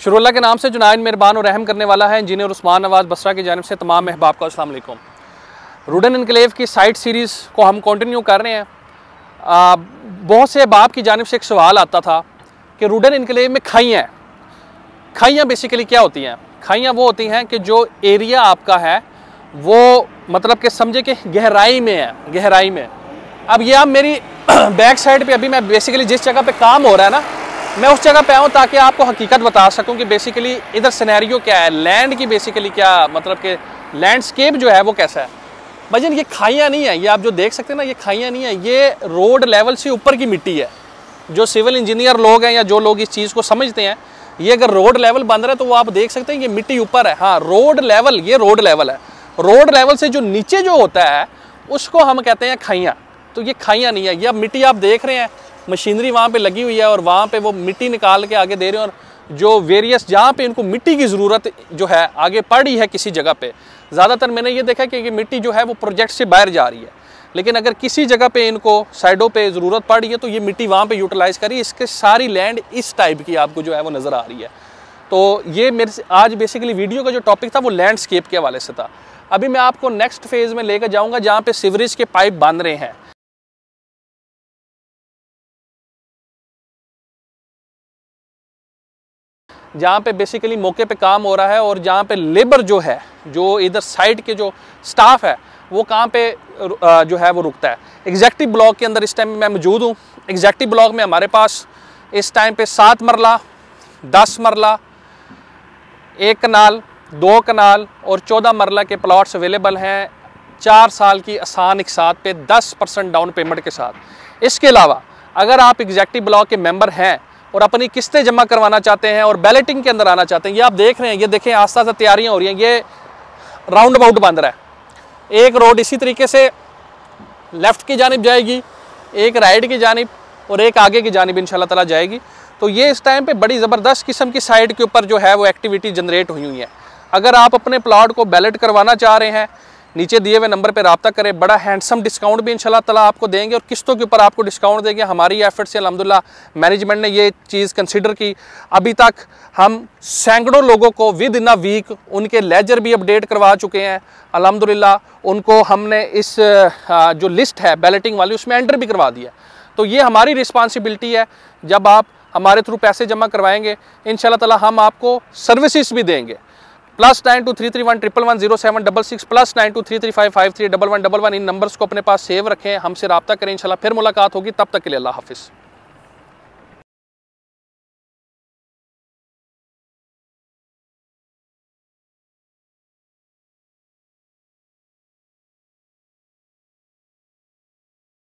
शुरुल्ला के नाम से जुनायन मेहरबान और रहम करने वाला है इंजीनियर उस्मान नवाज़ बसरा की जानब से तमाम अहबाब का वालेकुम। रूडन इनकलेव की साइट सीरीज़ को हम कंटिन्यू कर रहे हैं। आ, बहुत से अहबाब की जानब से एक सवाल आता था कि रूडन इनकलेव में खाइयाँ खाइयाँ बेसिकली क्या होती हैं? खाइयाँ वो होती हैं कि जो एरिया आपका है वो मतलब कि समझे कि गहराई में है गहराई में। अब ये आप मेरी बैक साइड पे अभी मैं बेसिकली जिस जगह पे काम हो रहा है ना मैं उस जगह पे आऊँ ताकि आपको हकीकत बता सकूँ कि बेसिकली इधर सिनेरियो क्या है? लैंड की बेसिकली क्या मतलब कि लैंडस्केप जो है वो कैसा है? भजन, ये खाइयाँ नहीं है। ये आप जो देख सकते हैं ना, ये खाइयाँ नहीं है। ये रोड लेवल से ऊपर की मिट्टी है। जो सिविल इंजीनियर लोग हैं या जो लोग इस चीज़ को समझते हैं, ये अगर रोड लेवल बन रहा है तो वो आप देख सकते हैं, ये मिट्टी ऊपर है। हाँ रोड लेवल ये रोड लेवल है। रोड लेवल से जो नीचे जो होता है, उसको हम कहते हैं खाइयाँ। तो ये खाइयाँ नहीं है। ये अब मिट्टी आप देख रहे हैं मशीनरी वहाँ पे लगी हुई है और वहाँ पे वो मिट्टी निकाल के आगे दे रहे हैं और जो वेरियस जहाँ पे इनको मिट्टी की ज़रूरत जो है, आगे पड़ी है किसी जगह पे, ज़्यादातर मैंने ये देखा कि ये मिट्टी जो है वो प्रोजेक्ट से बाहर जा रही है। लेकिन अगर किसी जगह पे इनको साइडों पे ज़रूरत पड़ रही है तो ये मिट्टी वहाँ पे यूटिलाइज़ करी इसके सारी लैंड इस टाइप की आपको जो है वो नज़र आ रही है। तो ये मेरे से आज बेसिकली वीडियो का जो टॉपिक था, वो लैंडस्केप के हवाले से था। अभी मैं आपको नेक्स्ट फ़ेज़ में लेकर जाऊँगा, जहाँ पर सीवरेज के पाइप बाँध रहे हैं। जहाँ पे बेसिकली मौके पे काम हो रहा है और जहाँ पे लेबर जो है, जो इधर साइड के जो स्टाफ है, वो कहाँ पे जो है वो रुकता है। एग्जैक्टिव ब्लॉक के अंदर इस टाइम मैं मौजूद हूँ। एग्जैक्टिव ब्लॉक में हमारे पास इस टाइम पे सात मरला, दस मरला, एक कनाल, दो कनाल और चौदह मरला के प्लाट्स अवेलेबल हैं। चार साल की आसान एक साथ पे दस परसेंट डाउन पेमेंट के साथ। इसके अलावा, अगर आप एग्जैक्टिव ब्लॉक के मेंबर हैं और अपनी किस्तें जमा करवाना चाहते हैं और बैलेटिंग के अंदर आना चाहते हैं। ये आप देख रहे हैं, ये देखें आस्ता आस्ता तैयारियाँ हो रही हैं। ये राउंड अबाउट बन रहा है। एक रोड इसी तरीके से लेफ़्ट की जानब जाएगी, एक राइट की जानब और एक आगे की जानब इन ताला जाएगी। तो ये इस टाइम पे बड़ी ज़बरदस्त किस्म की साइड के ऊपर जो है वो एक्टिविटी जनरेट हुई हुई है। अगर आप अपने प्लाट को बैलेट करवाना चाह रहे हैं नीचे दिए हुए नंबर पर रबता करें। बड़ा हैंडसम डिस्काउंट भी इंशाल्लाह तला आपको देंगे और किस्तों के ऊपर आपको डिस्काउंट देंगे। हमारी एफर्ट से अलहमदिल्ला मैनेजमेंट ने ये चीज़ कंसिडर की। अभी तक हम सैकड़ों लोगों को विद इन अ वीक उनके लेजर भी अपडेट करवा चुके हैं। अलहमदिल्ला उनको हमने इस जो लिस्ट है बैलेटिंग वाली, उसमें एंटर भी करवा दिया। तो ये हमारी रिस्पॉन्सिबिलिटी है। जब आप हमारे थ्रू पैसे जमा करवाएँगे इन ताला हम आपको सर्विसेज़ भी देंगे। Plus nine two three three one triple one zero seven double six, plus nine two three three five five three double one double one. इन नंबर्स को अपने पास सेव रखें, हमसे रब्ता करें, इंशाल्लाह फिर मुलाकात होगी, तब तक के लिए अल्लाह हाफिज़।